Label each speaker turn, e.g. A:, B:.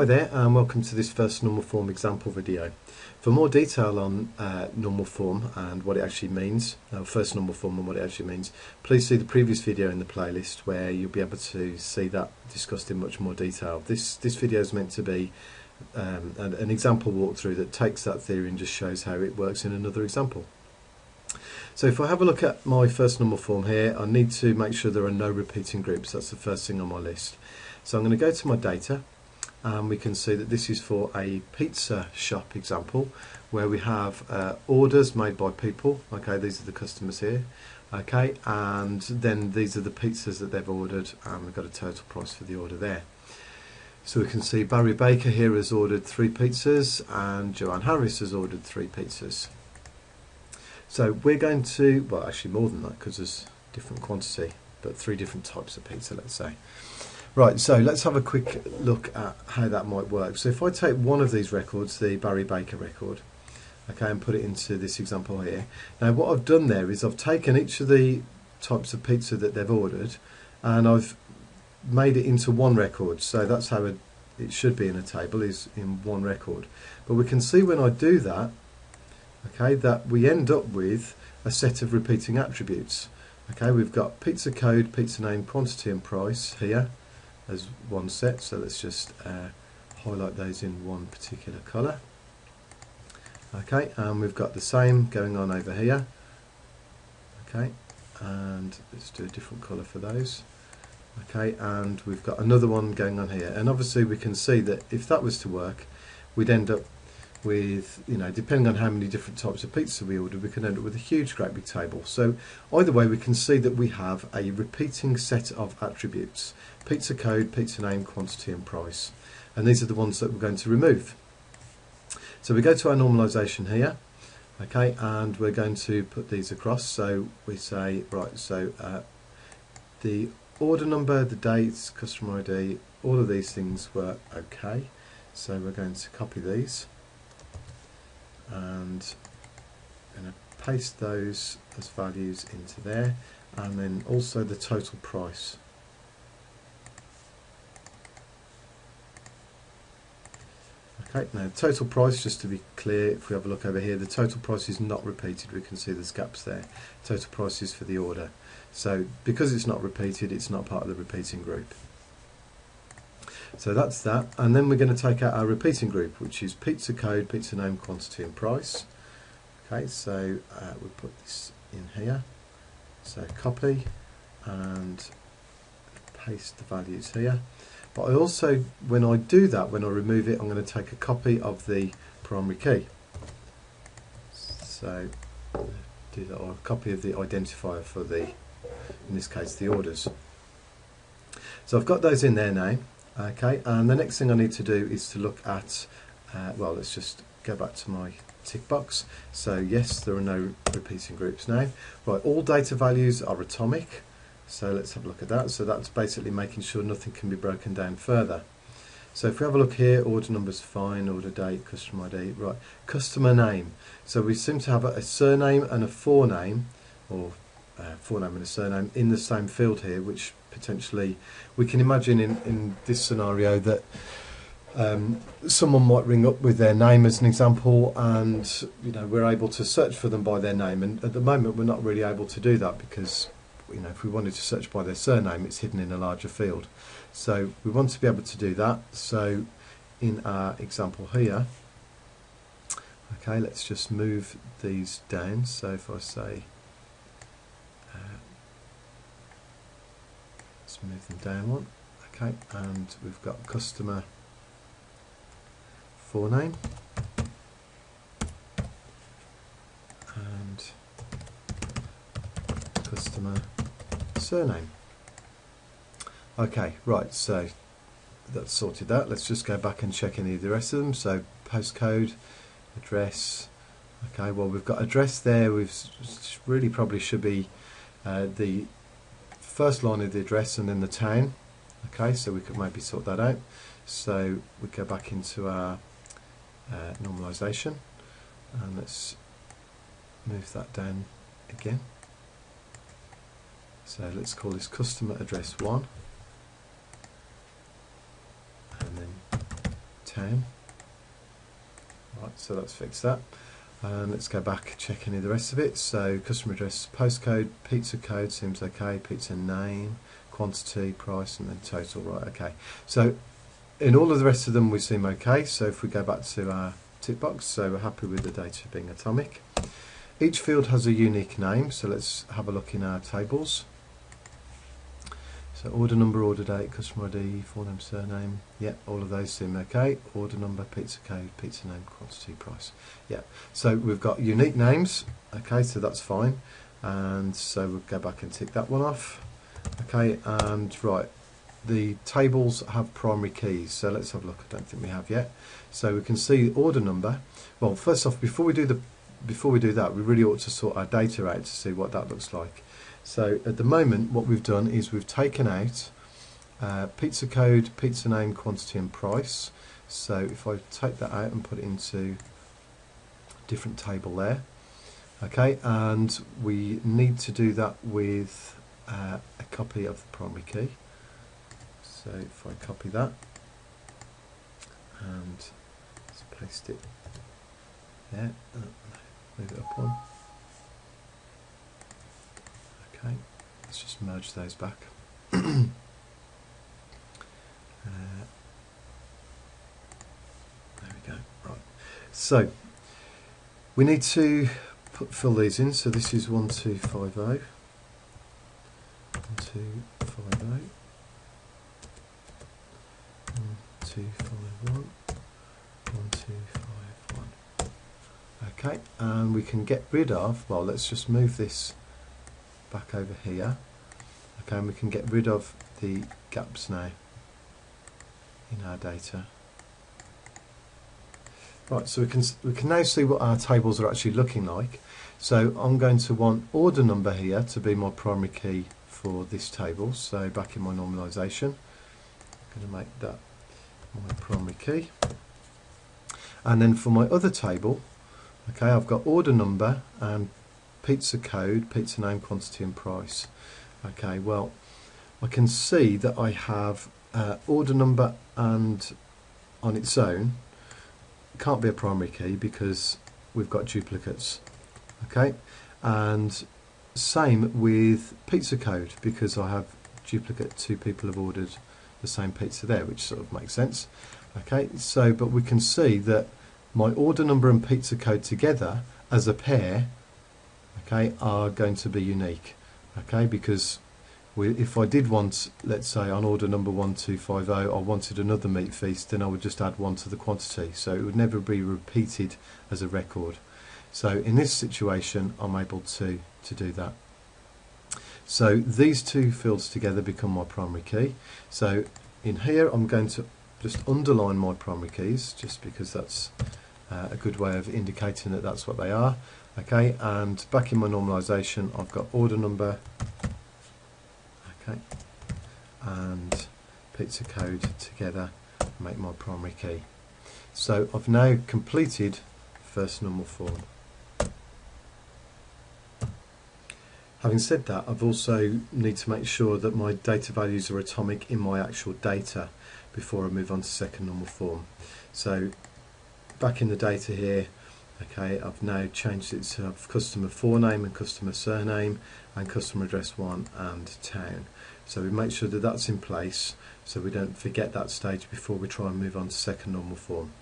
A: Hi there and welcome to this first normal form example video. For more detail on uh, normal form and what it actually means, uh, first normal form and what it actually means, please see the previous video in the playlist where you'll be able to see that discussed in much more detail. This, this video is meant to be um, an, an example walkthrough that takes that theory and just shows how it works in another example. So if I have a look at my first normal form here, I need to make sure there are no repeating groups. That's the first thing on my list. So I'm going to go to my data and we can see that this is for a pizza shop example where we have uh, orders made by people. Okay these are the customers here. Okay and then these are the pizzas that they've ordered and we've got a total price for the order there. So we can see Barry Baker here has ordered three pizzas and Joanne Harris has ordered three pizzas. So we're going to well actually more than that because there's different quantity but three different types of pizza let's say Right, so let's have a quick look at how that might work. So if I take one of these records, the Barry Baker record, okay, and put it into this example here. Now what I've done there is I've taken each of the types of pizza that they've ordered and I've made it into one record. So that's how it, it should be in a table, is in one record. But we can see when I do that, okay, that we end up with a set of repeating attributes. Okay, we've got pizza code, pizza name, quantity and price here as one set so let's just uh, highlight those in one particular colour. Okay and we've got the same going on over here. Okay and let's do a different colour for those. Okay and we've got another one going on here. And obviously we can see that if that was to work we'd end up with, you know, depending on how many different types of pizza we order, we can end up with a huge great big table. So either way, we can see that we have a repeating set of attributes, pizza code, pizza name, quantity and price. And these are the ones that we're going to remove. So we go to our normalization here, okay, and we're going to put these across. So we say, right, so uh, the order number, the dates, customer ID, all of these things were okay. So we're going to copy these and I'm going to paste those as values into there and then also the total price Okay, now total price, just to be clear, if we have a look over here, the total price is not repeated. We can see there's gaps there. Total price is for the order. So because it's not repeated, it's not part of the repeating group. So that's that. And then we're going to take out our repeating group, which is pizza code, pizza name, quantity and price. Okay, so uh, we put this in here. So copy and paste the values here. But I also, when I do that, when I remove it, I'm going to take a copy of the primary key. So do that, or a copy of the identifier for the, in this case, the orders. So I've got those in there now. Okay, and the next thing I need to do is to look at, uh, well, let's just go back to my tick box. So yes, there are no repeating groups now. Right, all data values are atomic. So let's have a look at that. So that's basically making sure nothing can be broken down further. So if we have a look here, order number's fine, order date, customer ID, right, customer name. So we seem to have a, a surname and a forename, or uh, forename and a surname in the same field here, which potentially. We can imagine in, in this scenario that um, someone might ring up with their name as an example and you know we're able to search for them by their name. And at the moment we're not really able to do that because you know if we wanted to search by their surname it's hidden in a larger field. So we want to be able to do that. So in our example here okay let's just move these down. So if I say let's move them down one okay and we've got customer forename and customer surname. Okay right so that's sorted that. Let's just go back and check any of the rest of them. So postcode address. Okay well we've got address there. We've really probably should be uh, the first line of the address and then the town okay so we could maybe sort that out so we go back into our uh, normalization and let's move that down again so let's call this customer address 1 and then town. Right, so let's fix that. And let's go back and check any of the rest of it. So customer address, postcode, pizza code seems okay, pizza name, quantity, price, and then total. Right, okay. So in all of the rest of them we seem okay. So if we go back to our tick box, so we're happy with the data being atomic. Each field has a unique name, so let's have a look in our tables. So order number, order date, customer ID, full name, surname. Yeah, all of those seem okay. Order number, pizza code, pizza name, quantity, price. Yeah, so we've got unique names. Okay, so that's fine. And so we'll go back and tick that one off. Okay, and right, the tables have primary keys. So let's have a look. I don't think we have yet. So we can see order number. Well, first off, before we do the before we do that, we really ought to sort our data out to see what that looks like. So at the moment what we've done is we've taken out uh, pizza code, pizza name, quantity and price. So if I take that out and put it into a different table there, okay, and we need to do that with uh, a copy of the primary key. So if I copy that and paste it there, uh, move it up one. Okay, let's just merge those back. uh, there we go. Right. So we need to put, fill these in. So this is one two five zero. Oh. One two five zero. Oh. One two five one. One two five one. Okay, and we can get rid of. Well, let's just move this back over here. Okay, and we can get rid of the gaps now in our data. Right, so we can we can now see what our tables are actually looking like. So I'm going to want order number here to be my primary key for this table. So back in my normalization, I'm going to make that my primary key. And then for my other table, okay, I've got order number and pizza code, pizza name, quantity and price. Okay, well, I can see that I have uh, order number and on its own can't be a primary key because we've got duplicates. Okay, and same with pizza code because I have duplicate two people have ordered the same pizza there, which sort of makes sense. Okay, so but we can see that my order number and pizza code together as a pair okay, are going to be unique, okay, because we, if I did want, let's say on order number 1250, I wanted another meat feast, then I would just add one to the quantity, so it would never be repeated as a record. So in this situation, I'm able to, to do that. So these two fields together become my primary key. So in here, I'm going to just underline my primary keys, just because that's uh, a good way of indicating that that's what they are. Okay, and back in my normalization, I've got order number, okay, and pizza code together make my primary key. So I've now completed first normal form. Having said that, I've also need to make sure that my data values are atomic in my actual data before I move on to second normal form. So back in the data here, okay, I've now changed it to customer forename and customer surname and customer address one and town. So we make sure that that's in place so we don't forget that stage before we try and move on to second normal form.